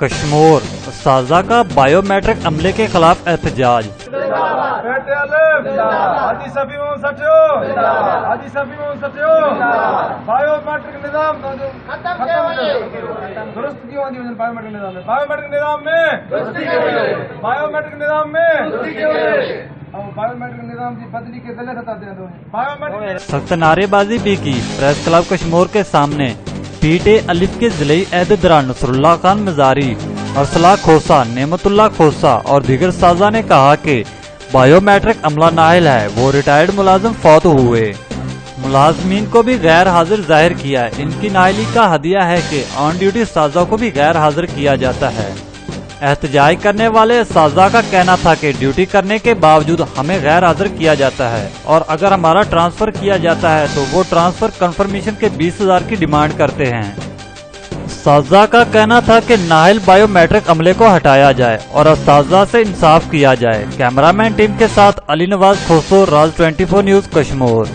کشمور۔ سازا کا bio matric عملے کے خلاف احتجاج۔ بایو میٹرک نظام درست کیوں آدھی وجن بایو میٹرک نظام میں۔ بایو میٹرک نظام میں۔ بایو میٹرک نظام میں اب بایو میٹرک نظام کی بدلی کے دلے خطا دے دو بایو میٹرک سخت نعرے بازی بھی کی۔ پریس کلب کشمور کے سامنے۔ پی ٹے الف کے ضلعی دران نصر اللہ خان مزاری ارسلہ کھوسا نعمت اللہ کھوسا اور دیگر سازا نے کہا کہ بایو میٹرک عملہ ناہل ہے، وہ ریٹائرڈ ملازم فوت ہوئے۔ ملازمین کو بھی غیر حاضر ظاہر کیا۔ ان کی ناہلی کا ہدیہ ہے کہ آن ڈیوٹی سازا کو بھی غیر حاضر کیا جاتا ہے۔ احتجاج کرنے والے سازا کا کہنا تھا کہ ڈیوٹی کرنے کے باوجود ہمیں غیر حاضر کیا جاتا ہے اور اگر ہمارا ٹرانسفر کیا جاتا ہے تو وہ ٹرانسفر کنفرمیشن کے بیس ہزار کی ڈیمانڈ کرتے ہیں۔ سازا کا کہنا تھا کہ ناہل بایو میٹرک عملے کو ہٹایا جائے اور اساتذہ سے انصاف کیا جائے۔ کیمرامین ٹیم کے ساتھ علی نواز کھوسو راز 24 نیوز، کشمور۔